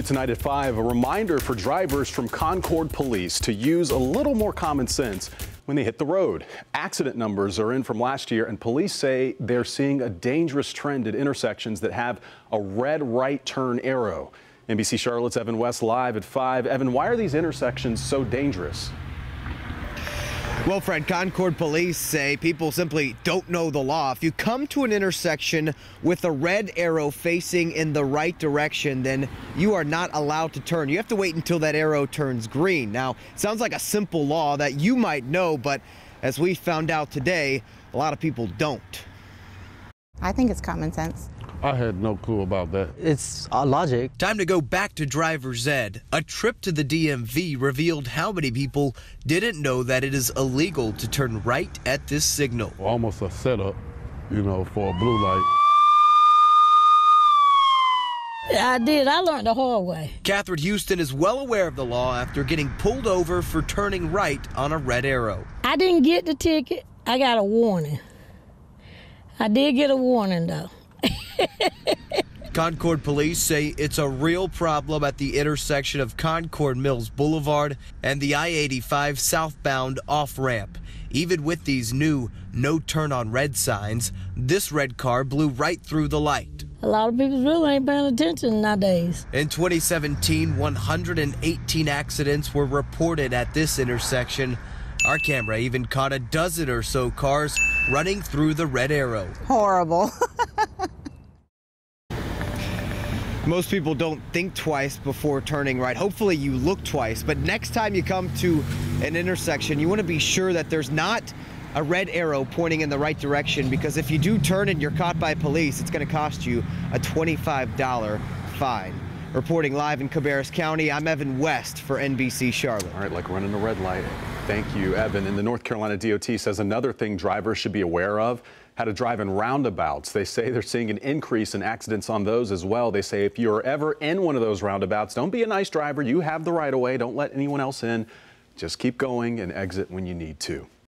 Tonight at 5, a reminder for drivers from Concord Police to use a little more common sense when they hit the road. Accident numbers are in from last year, and police say they're seeing a dangerous trend at intersections that have a red right turn arrow. NBC Charlotte's Evan West live at 5. Evan, why are these intersections so dangerous? Well, Fred, Concord police say people simply don't know the law. If you come to an intersection with a red arrow facing in the right direction, then you are not allowed to turn. You have to wait until that arrow turns green. Now, it sounds like a simple law that you might know, but as we found out today, a lot of people don't. I think it's common sense. I had no clue about that. It's uh, logic. Time to go back to driver's ed. A trip to the DMV revealed how many people didn't know that it is illegal to turn right at this signal. Almost a setup, you know, for a blue light. I did. I learned the hard way. Catherine Houston is well aware of the law after getting pulled over for turning right on a red arrow. I didn't get the ticket. I got a warning. I did get a warning though. Concord police say it's a real problem at the intersection of Concord Mills Boulevard and the I 85 southbound off ramp. Even with these new no turn on red signs, this red car blew right through the light. A lot of people really ain't paying attention nowadays. In 2017, 118 accidents were reported at this intersection. Our camera even caught a dozen or so cars running through the red arrow. Horrible. Most people don't think twice before turning right. Hopefully you look twice, but next time you come to an intersection, you want to be sure that there's not a red arrow pointing in the right direction because if you do turn and you're caught by police, it's going to cost you a $25 fine. Reporting live in Cabarrus County, I'm Evan West for NBC Charlotte. All right, like running a red light. Thank you, Evan. And the North Carolina DOT says another thing drivers should be aware of how to drive in roundabouts. They say they're seeing an increase in accidents on those as well. They say if you're ever in one of those roundabouts, don't be a nice driver. You have the right of way. Don't let anyone else in. Just keep going and exit when you need to.